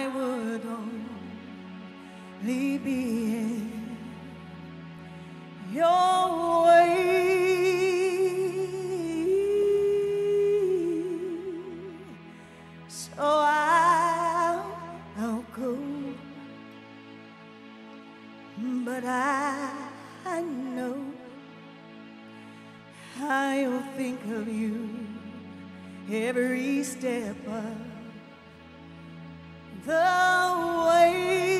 I would only be in your way. So I'll, I'll go, but I, I know I'll think of you every step of the way.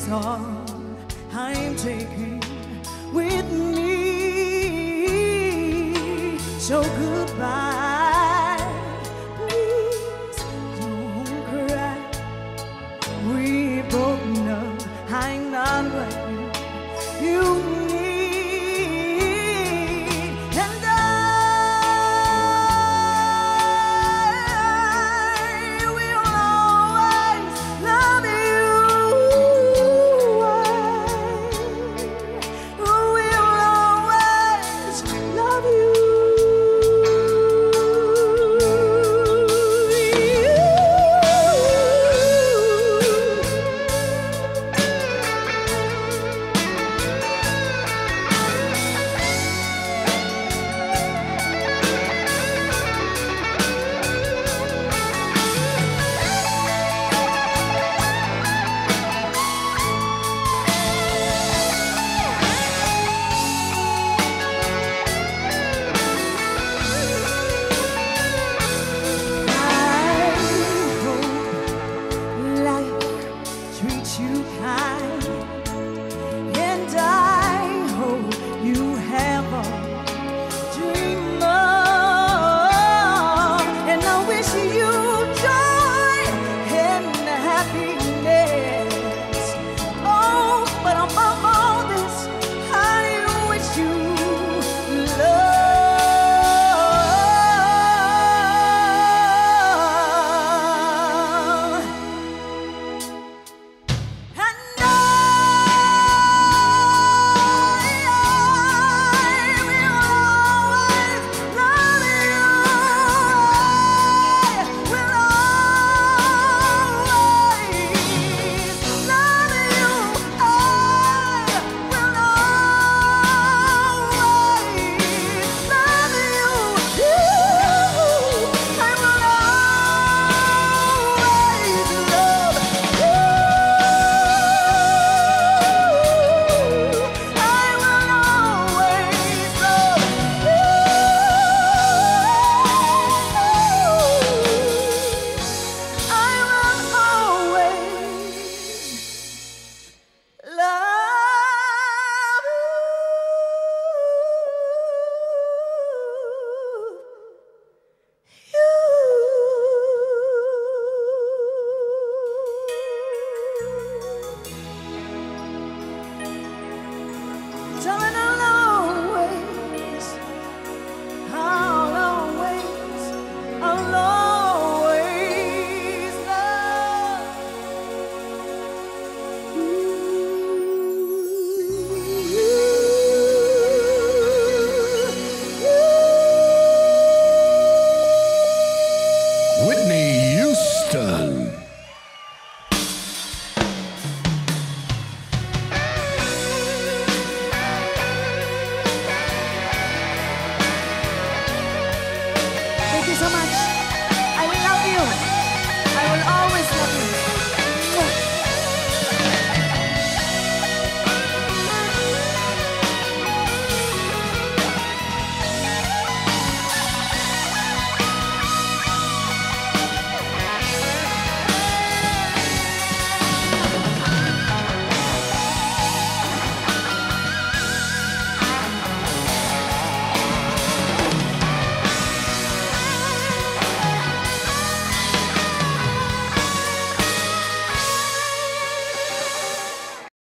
Is all I'm taking with me. So goodbye,